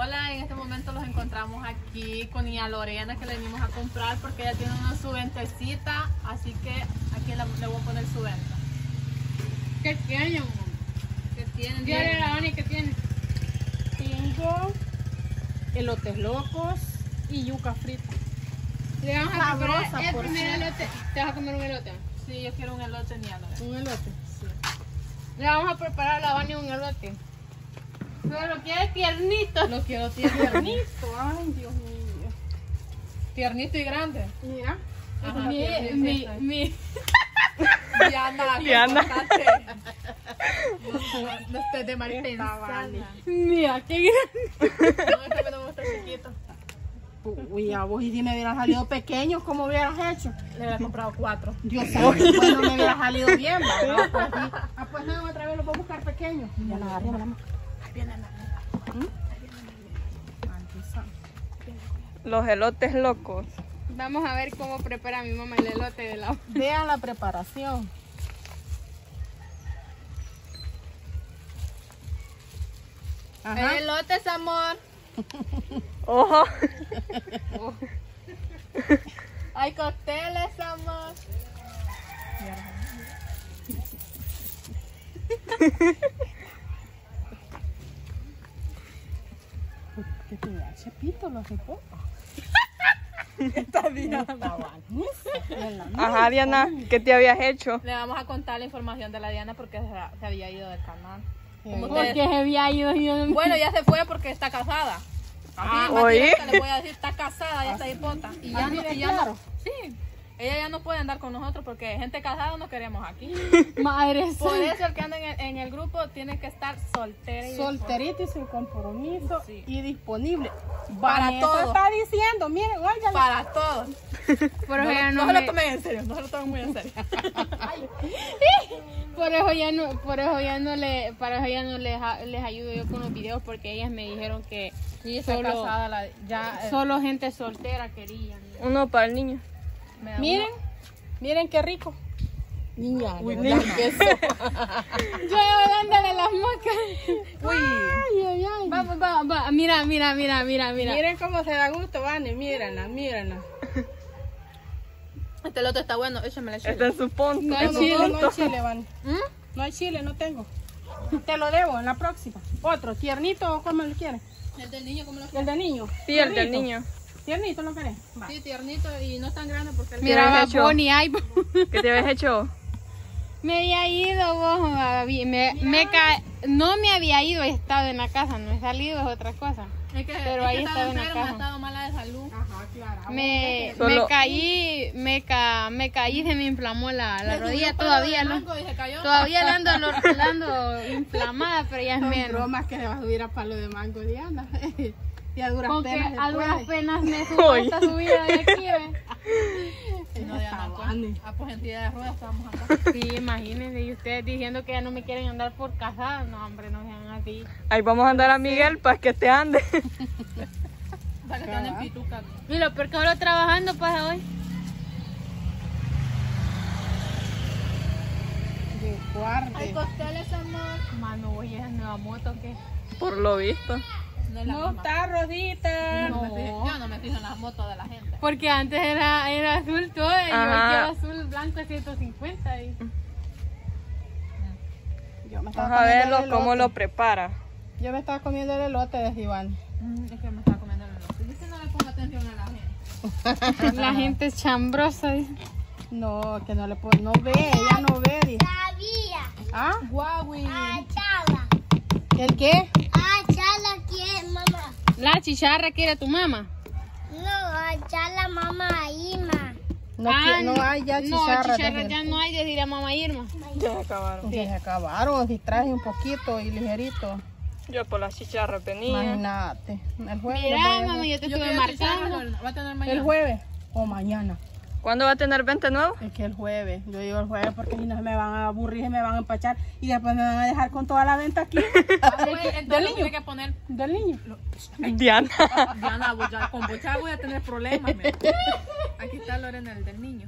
hola, en este momento los encontramos aquí con Niña Lorena que le venimos a comprar porque ella tiene una su ventecita, así que aquí le, le voy a poner su venta. ¿Qué tiene? ¿Qué? Dígale a la Ani que tiene. Tengo elotes locos y yuca frita. Le vamos a el primer elote. ¿Te vas a comer un elote? Sí, yo quiero un elote Niña Lorena. Un elote. Le vamos a preparar a la Vani un elote. Pero lo quiere tiernito. Lo quiero tiernito. Ay, Dios mío. Tiernito y grande. Mira. Ajá, mi, mi, mi, Diana, Diana. No, no, no estés de mal pensada. Mira, qué grande. No, es que me chiquito. Uy, a vos y si me hubieran salido pequeños, ¿cómo hubieras hecho? Le había comprado cuatro. Dios santo, bueno, me hubiera salido bien. Pues. Ah, pues nada, otra vez los voy a buscar pequeños. Ya la agarré, la mano. Los elotes locos. Vamos a ver cómo prepara mi mamá el elote de la Vean la preparación. Ajá. Elotes, amor. Ojo. Hay cócteles, amor. chepito, lo hace poco. Está bien. Ajá, Diana, ¿qué te habías hecho? Le vamos a contar la información de la Diana porque se, se había ido del canal. Porque se había ido yo Bueno, ya se fue porque está casada. Así, más ¿oí? directa le voy a decir, está casada, ya está hipota. Y ya, Así no, y ya no- sí, ella ya no puede andar con nosotros porque gente casada no queremos aquí. Madre Por eso el que anda en el, en el grupo tiene que estar soltera y Solterito y sin compromiso Sí. y disponible. Para Vanessa todo. está diciendo, miren, óigale. para todos. Por No, eso ya no no, se lo me- tomen en serio, no se lo tomen muy en serio. por eso ya no, por eso ya no le, para eso ya no les, ayudo yo con los videos porque ellas me dijeron que Sí, Solo- casada, la, ya. eh, solo gente soltera querían. Uno para el niño. Miren, miren qué rico. Niña, Uy, niña. Yo dándole las moscas. Uy, Ay, ay, ay. Vamos, vamos, va. Mira, mira, mira, mira, mira. Miren cómo se da gusto, Vane, mírenla, mírenla. este lote está bueno, échame la Está en su punto. No, No, su no, no punto. hay chile, Vane. No hay chile, no tengo. Te lo debo en la próxima. Otro, tiernito o como lo quieres. El del niño, ¿cómo lo El del niño. Sí, el del niño. Tiernito lo querés. Va. Sí, tiernito y no es tan grande porque el Mira, habías va hecho? Bonnie, ay, ¿Qué te habías hecho? me había ido vos, me, me ca- no me había ido, he estado en la casa, no he salido, es otra cosa. Es que, Pero es ahí que estaba en la caja. estado mala de salud. Ajá, claro. Me, Solo- me caí, me, ca, me caí, se me inflamó la, la rodilla todavía, se cayó. Todavía la ando, lo- ando inflamada, pero ya es Son menos. bromas que le vas a subir a palo de mango, Diana. Y a duras Con que penas. a duras puede. penas me subo esta subida de aquí, ¿ve? No, Diana, pues, Vane. ah, pues en de ruedas estábamos acá. Sí, imagínense, y ustedes diciendo que ya no me quieren andar por casada. No, hombre, no sean así. Ahí vamos a andar a Miguel para que te ande. Para que te anden pituca. Y lo peor que ahora trabajando pasa hoy. De guarde. Hay costeles, amor. Mano, voy a esa nueva moto que. Por lo visto. No es la No está, Rosita. Yo no me fijo- Yo no me fijo en las motos de la gente. Porque antes era, era azul todo, y lleva azul blanco 150. Y... Yo me estaba Vamos a verlo el cómo lo prepara. Yo me estaba comiendo el elote de Iván. Mm, Es que me está comiendo el elote. Dice no le ponga atención a la gente. La gente es chambrosa. dice. No, que no le puedo. No ve, ella no ve. dice. Sabía. ¿Ah? Guawi. A Chala. ¿El qué? A Chala quiere mamá. La chicharra quiere tu mamá. No, a Chala mamá Ima. No, Ah, que- no hay ya No, chicharras. chicharra ya no hay, decir a mamá Irma. Ya se acabaron. Se acabaron, si traje un poquito y ligerito. Yo por las chicharras venía. Imagínate. El jueves. Mira, hacer. yo te Yo estuve marcando. Va a tener El mañana. jueves o mañana. ¿Cuándo va a tener 20 nuevo? Es que el jueves. Yo digo el jueves porque si no se me van a aburrir, se me van a empachar y después me van a dejar con toda la venta aquí. Pues, del Entonces niño. tiene que poner. Del niño. Diana. Diana, voy a- con bochar voy a tener problemas. me. Aquí está Lorena, el del niño.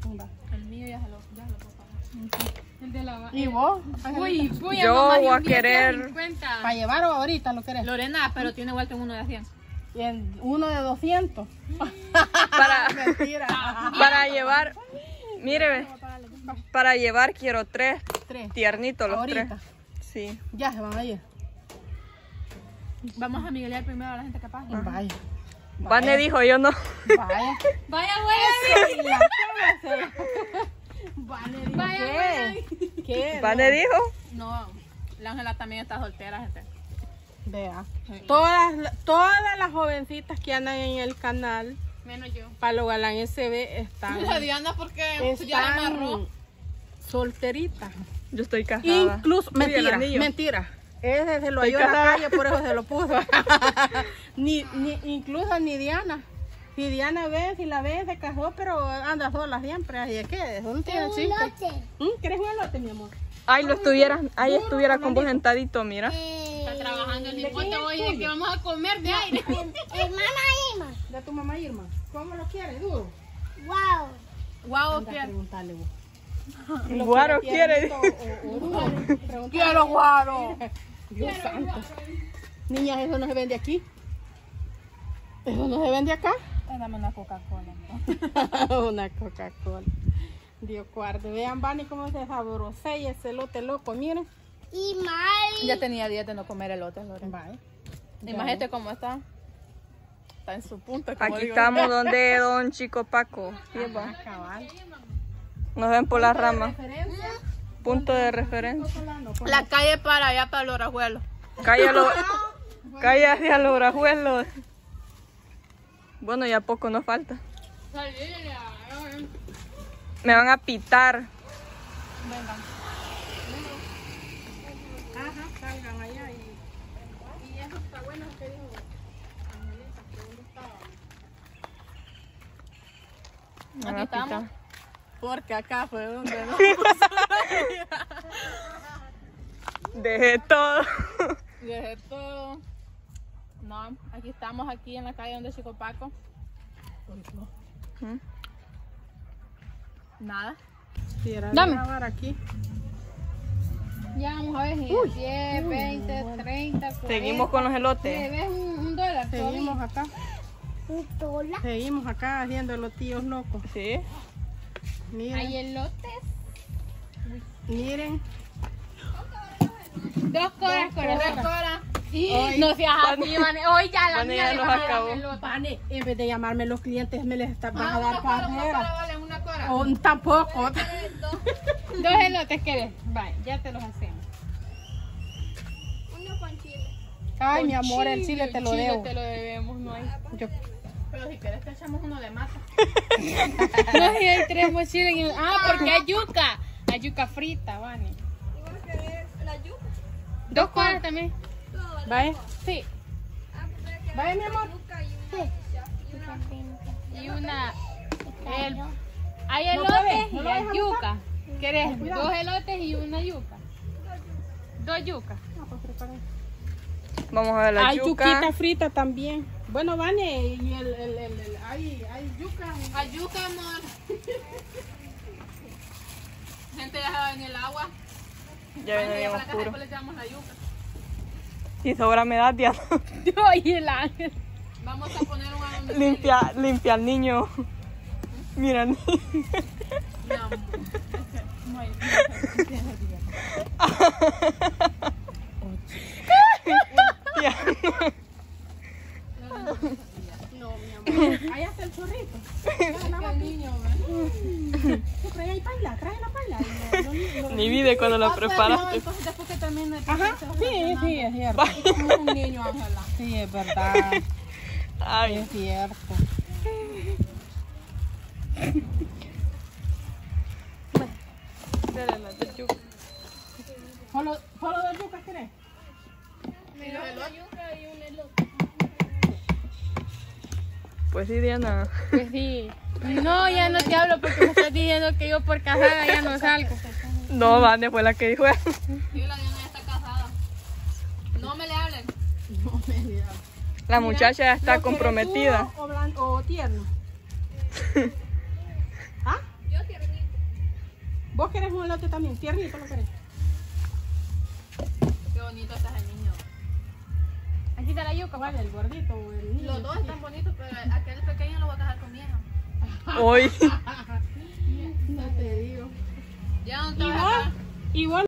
El mío ya se lo, ya se lo puedo pagar. El de la ¿Y vos? Uy, voy Yo voy a querer- 150. ¿Para llevar o ahorita lo querés? Lorena, pero tiene vuelta en uno de 100. Y en uno de 200. Para, Mentira. para llevar, mire, ve, para llevar quiero tres Tres. tiernitos los Ahorita. tres. Sí. Ya se van a ir. Vamos a miguelear primero a la gente que pasa. Vaya. Vane dijo, yo no. Vaya. Vaya, güey. Vale, dijo, Vaya, ¿qué? ¿Qué? Vane dijo. No, la Ángela también está soltera, gente. Vea. Todas, todas las jovencitas que andan en el canal Menos yo. Palo Galán SB están, La Diana porque ya la amarró. están solteritas. Yo estoy casada. Incluso, Uy, mentira, mentira. Ese se lo halló en la calle, por eso se lo puso. ni, ni, incluso ni Diana. Si Diana ve, si la ve, se casó, pero anda sola siempre. Así es que eso no tiene chiste. ¿Mm? ¿Quieres un elote, mi amor? Ay, lo estuviera, ahí estuviera con vos sentadito, mira. Está trabajando en ¿De el bote hoy que vamos a comer de aire. Hermana Ima. De tu mamá Irma. ¿Cómo lo quieres? Duro. Wow. Guau, ¿quién? preguntarle vos. Guaro quiere. Quiero guaro. Dios santo. Niñas, eso no se vende aquí. Eso no se vende acá. Dame una Coca-Cola. Una Coca-Cola. Dios guarde. Vean, Vani, cómo se saborosea y ese lote loco, miren. Y Mari. Ya tenía dieta de no comer elotes, Lore. Imagínate cómo está. Está en su punto. como Aquí digo. estamos donde don Chico Paco. Ah. Nos ven por las ramas. Punto de referencia. La calle para allá, para el orajuelo. Cállalo. Cállate a los orajuelos. Bueno, ya poco nos falta. Me van a pitar. Ajá, salgan allá y... Y eso está bueno que dijo Angelita, que dónde estaba. Aquí estamos. Porque acá fue donde no. Dejé todo. Dejé todo. No, aquí estamos, aquí en la calle donde Chico Paco. ¿Mm? Nada. Dame. grabar aquí. Ya vamos a ver si 10, 20, 30, 40. Seguimos con los elotes. ves un, un dólar. Seguimos acá. Un dólar. Seguimos acá haciendo los tíos locos. Sí. Miren, Hay elotes. miren. Dos coras, coras. Tres horas. No seas así, Vane. Hoy ya la mía acabó. Vane, en vez de llamarme los clientes, me les está, vas a dar carrera. O tampoco. Dos elotes querés. Vaya, ya te los hacemos. Uno con chile. Ay, mi amor, el chile te lo Chile debo. te lo debemos, no hay. Yo- Pero si quieres te echamos uno de masa. No, si hay tres mochilas. Ah, porque hay yuca. Hay yuca frita, Vane. ¿Y vos querés la yuca? Dos coras también. Vaya, Sí. Ah, pues vaya, mi amor. yuca y una y una Y una. El, hay No elotes no y hay yuca. ¿Querés Cuidado. dos elotes y una yuca? Dos yucas. Vamos a ver la hay yuca. yuquita frita también. Bueno, Vane, y el, el, el, el- hay, hay yuca. Ayuca, amor. Gente ya se va en el agua. Ya viene bien para la casa, oscuro. después le echamos la yuca. Y sobra me da, Diana. Oye, el ángel. Vamos a poner un. Limpia, limpia al niño. Mira, ni- No, amor. Hay- Diana. Ahí está el chorrito. ¿Tú traes ahí la paila? Ni vide cuando No, preparaste. entonces después que termine. Ajá, sí, sí, es cierto. Como un niño, Ángela. Sí, es verdad. Ay, Es cierto. Dale la de yuca. ¿Solo, solo de yuca querés? Pues sí, Diana. Pues sí. No, ya no te hablo porque me estás diciendo que yo por casada ya no salgo. No, Vane fue la que dijo eso. Sí, la Diana ya está casada. No me le hablen. La muchacha ya está ¿Lo querés comprometida. O, blan- o tierno. ¿Vos querés un elote también? ¿Tiernito lo querés? Qué bonito está el niño. Aquí está la yuca. ¿Cuál? ¿El gordito o el niño? Los dos están bonitos, pero aquel pequeño lo voy a dejar con mi hija. Hoy. No te digo. Ya no te ¿Y voy a vos? dejar. ¿Y vos